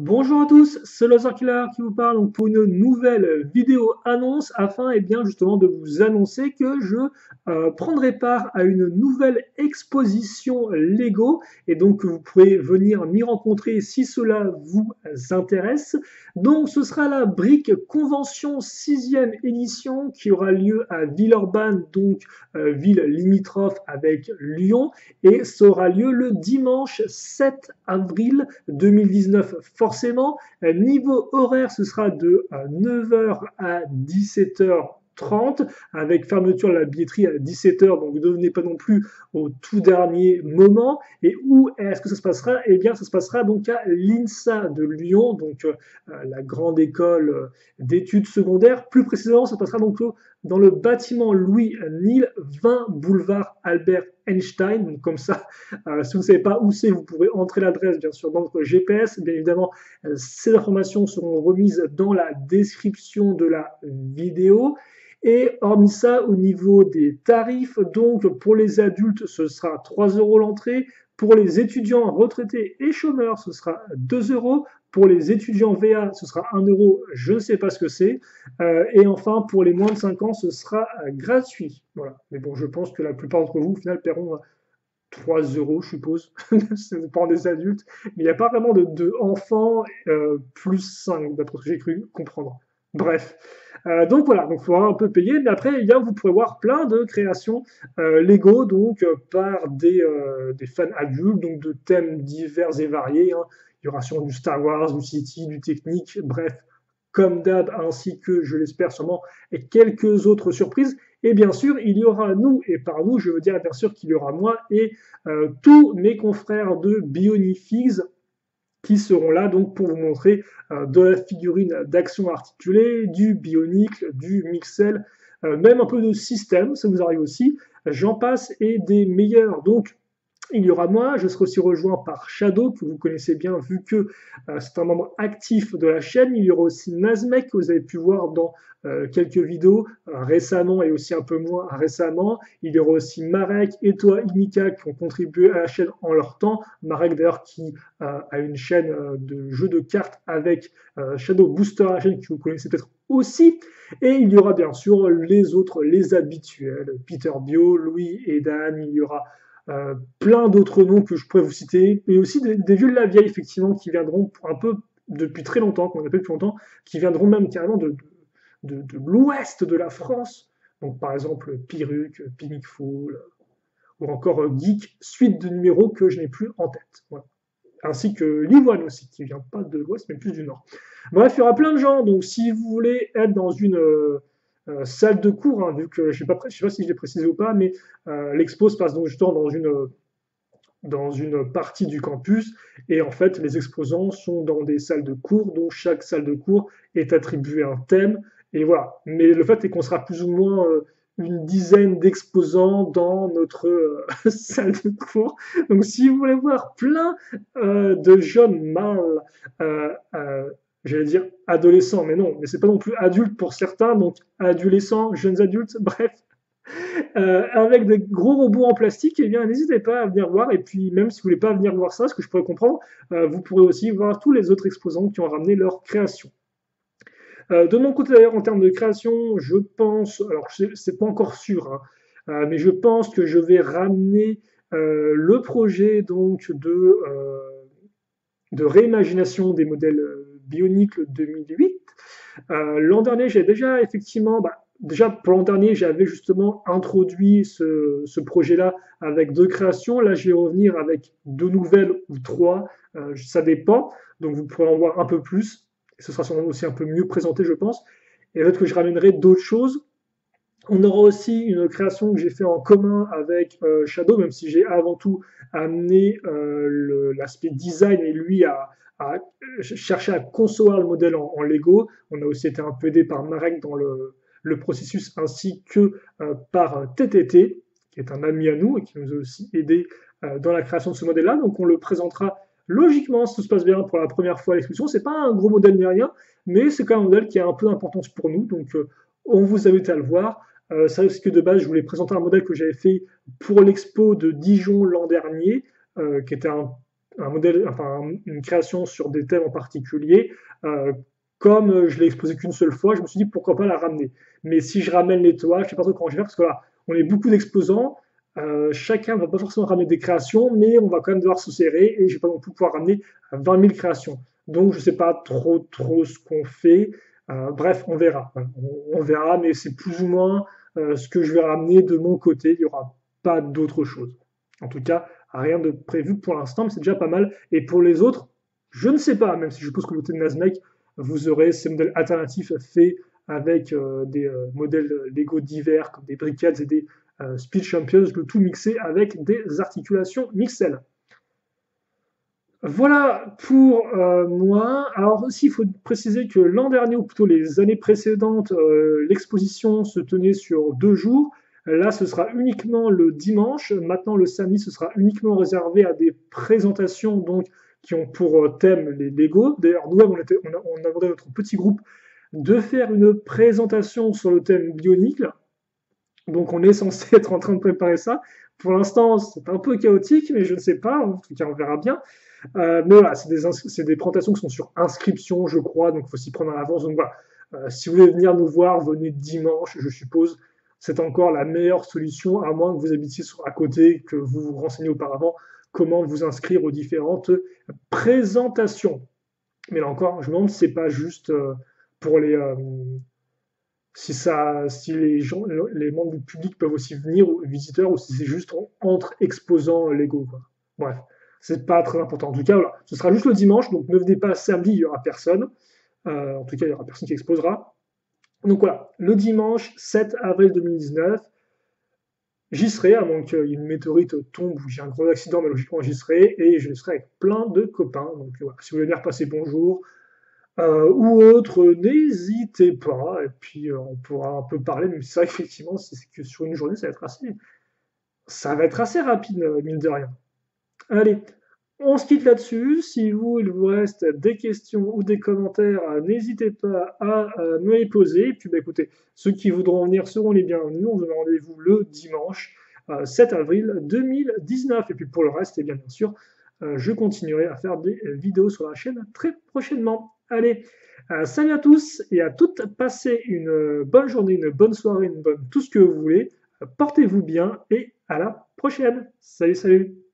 Bonjour à tous, c'est Loser Killer qui vous parle pour une nouvelle vidéo annonce afin et eh bien justement de vous annoncer que je euh, prendrai part à une nouvelle exposition Lego. Et donc vous pourrez venir m'y rencontrer si cela vous intéresse. Donc ce sera la Brique Convention 6e édition qui aura lieu à Villeurbanne, donc euh, ville limitrophe avec Lyon. Et ça aura lieu le dimanche 7 avril 2019 forcément. Euh, niveau horaire, ce sera de 9h euh, à 17h 30 avec fermeture de la billetterie à 17h, donc ne venez pas non plus au tout dernier moment. Et où est-ce que ça se passera? Eh bien, ça se passera donc à l'INSA de Lyon, donc euh, la grande école d'études secondaires. Plus précisément, ça se passera donc dans le bâtiment Louis Nil, 20 boulevard Albert Einstein. Comme ça, euh, si vous ne savez pas où c'est, vous pourrez entrer l'adresse bien sûr dans votre GPS. Bien évidemment, euh, ces informations seront remises dans la description de la vidéo. Et hormis ça, au niveau des tarifs, donc pour les adultes, ce sera 3 euros l'entrée. Pour les étudiants retraités et chômeurs, ce sera 2 euros. Pour les étudiants VA, ce sera 1 euro, je ne sais pas ce que c'est. Euh, et enfin, pour les moins de 5 ans, ce sera euh, gratuit. Voilà. Mais bon, je pense que la plupart d'entre vous, au final, paieront 3 euh, euros, je suppose. ça dépend des adultes. Mais il n'y a pas vraiment de, de enfants plus 5, d'après ce que j'ai cru comprendre. Bref. Euh, donc voilà, donc il faudra un peu payer, mais après, il vous pourrez voir plein de créations euh, Lego, donc euh, par des, des, fans adultes, donc de thèmes divers et variés. Hein. Il y aura sûrement du Star Wars, du City, du technique, bref, comme d'hab, ainsi que, je l'espère sûrement, et quelques autres surprises. Et bien sûr, il y aura nous, et par nous, je veux dire bien sûr qu'il y aura moi et tous mes confrères de Bionifigs qui seront là donc pour vous montrer euh, de la figurine d'action articulée, du bionicle, du mixel, euh, même un peu de système, ça vous arrive aussi. J'en passe et des meilleurs. Donc il y aura moi, je serai aussi rejoint par Shadow, que vous connaissez bien vu que euh, c'est un membre actif de la chaîne. Il y aura aussi Nazmek, que vous avez pu voir dans euh, quelques vidéos euh, récemment et aussi un peu moins récemment. Il y aura aussi Marek et toi, Inika, qui ont contribué à la chaîne en leur temps. Marek d'ailleurs qui a une chaîne de jeux de cartes avec Shadow Booster la chaîne, que vous connaissez peut-être aussi. Et il y aura bien sûr les autres, les habituels, Peter Bio, Louis et Dan. Il y aura euh, plein d'autres noms que je pourrais vous citer, et aussi des, vieux de la vieille, effectivement, qui viendront un peu depuis très longtemps, qu'on appelle depuis longtemps, qui viendront même carrément de, de, l'ouest de la France. Donc, par exemple, Piruc, Pinic Fool, ou encore euh, Geek, suite de numéros que je n'ai plus en tête. Ainsi que Livoine aussi, qui vient pas de l'ouest, mais plus du nord. Bref, il y aura plein de gens, donc si vous voulez être dans une. Euh, euh, salle de cours, hein, vu que je ne sais, pas si je l'ai précisé ou pas, mais euh, l'expo se passe donc justement dans une, dans une partie du campus, et en fait les exposants sont dans des salles de cours, dont chaque salle de cours est attribuée un thème, et voilà. Mais le fait est qu'on sera plus ou moins euh, une dizaine d'exposants dans notre salle de cours. Donc si vous voulez voir plein de jeunes mâles j'allais dire adolescent, mais non, mais c'est pas non plus adulte pour certains, donc adolescents, jeunes adultes, bref, euh, avec des gros robots en plastique, eh bien n'hésitez pas à venir voir, et puis même si vous voulez pas venir voir ça, ce que je pourrais comprendre, euh, vous pourrez aussi voir tous les autres exposants qui ont ramené leur création. Euh, de mon côté d'ailleurs, en termes de création, je pense, alors c'est pas encore sûr, hein, mais je pense que je vais ramener le projet donc de, de réimagination des modèles Bionicle 2008. Euh, l'an dernier, j'ai déjà effectivement, bah, déjà pour l'an dernier, j'avais justement introduit ce, projet-là avec deux créations. Là, je vais revenir avec deux nouvelles ou trois, euh, ça dépend. Donc, vous pourrez en voir un peu plus. Et ce sera sûrement aussi un peu mieux présenté, je pense. Et peut-être que je ramènerai d'autres choses. On aura aussi une création que j'ai fait en commun avec euh, Shadow, même si j'ai avant tout amené l'aspect design et lui a, à chercher à concevoir le modèle en, Lego. On a aussi été un peu aidé par Marek dans le, processus ainsi que euh, par TTT, qui est un ami à nous et qui nous a aussi aidé euh, dans la création de ce modèle-là. Donc on le présentera logiquement, si tout se passe bien, pour la première fois à l'exposition. C'est pas un gros modèle ni rien, mais c'est quand même un modèle qui a un peu d'importance pour nous. Donc euh, on vous invite à le voir. C'est aussi que de base, je voulais présenter un modèle que j'avais fait pour l'expo de Dijon l'an dernier, qui était un modèle, enfin une création sur des thèmes en particulier, comme je l'ai exposé qu'une seule fois, je me suis dit pourquoi pas la ramener. Mais si je ramène les toiles, je sais pas trop comment je vais parce que là, on est beaucoup d'exposants. chacun ne va pas forcément ramener des créations, mais on va quand même devoir se serrer et je vais pas non plus pouvoir ramener 20 000 créations. Donc je sais pas trop trop ce qu'on fait. bref, on verra. On, verra, mais c'est plus ou moins ce que je vais ramener de mon côté. Il n'y aura pas d'autre chose. En tout cas, rien de prévu pour l'instant, mais c'est déjà pas mal. Et pour les autres, je ne sais pas, même si je suppose que côté de Nasmec, vous aurez ces modèles alternatifs faits avec euh, des euh, modèles Lego divers comme des Brickheads et des euh, Speed Champions, le tout mixé avec des articulations Mixel. Voilà pour moi. Alors aussi, il faut préciser que l'an dernier, ou plutôt les années précédentes, l'exposition se tenait sur deux jours. Là, ce sera uniquement le dimanche. Maintenant, le samedi, ce sera uniquement réservé à des présentations donc, qui ont pour euh, thème les Lego. D'ailleurs, nous, on, a, on a notre petit groupe de faire une présentation sur le thème bionique. Donc, on est censé être en train de préparer ça. Pour l'instant, c'est un peu chaotique, mais je ne sais pas. En tout cas, on verra bien. Euh, mais voilà, c'est des, des, présentations qui sont sur inscription, je crois, donc il faut s'y prendre à l'avance. Donc voilà, euh, si vous voulez venir nous voir, venez dimanche, je suppose. C'est encore la meilleure solution, à moins que vous habitiez à côté, que vous vous renseignez auparavant comment vous inscrire aux différentes présentations. Mais là encore, je me demande si c'est pas juste euh, pour les euh, si ça si les gens les membres du public peuvent aussi venir ou visiteurs ou si c'est juste entre exposants Lego quoi. Bref, c'est pas très important. En tout cas, voilà, ce sera juste le dimanche, donc ne venez pas samedi, il y aura personne. Euh, en tout cas, il y aura personne qui exposera. Donc voilà, le dimanche 7 avril 2019, j'y serai, à moins qu'une météorite tombe ou j'ai un gros accident, mais logiquement j'y serai, et je serai avec plein de copains. Donc voilà, si vous voulez venir passer bonjour euh, ou autre, n'hésitez pas, et puis euh, on pourra un peu parler, mais c'est vrai qu'effectivement, c'est que sur une journée, ça va être assez, ça va être assez rapide, euh, mine de rien. Allez, on se quitte là-dessus. Si vous, il vous reste des questions ou des commentaires, euh, n'hésitez pas à euh, me les poser. Et puis, bah, écoutez, ceux qui voudront venir seront les bienvenus. On se donne rendez-vous le dimanche 7 euh, avril 2019. Et puis, pour le reste, et eh bien, bien sûr, je continuerai à faire des vidéos sur la chaîne très prochainement. Allez, salut à tous et à toutes. Passez une bonne journée, une bonne soirée, une bonne tout ce que vous voulez. Portez-vous bien et à la prochaine. Salut, salut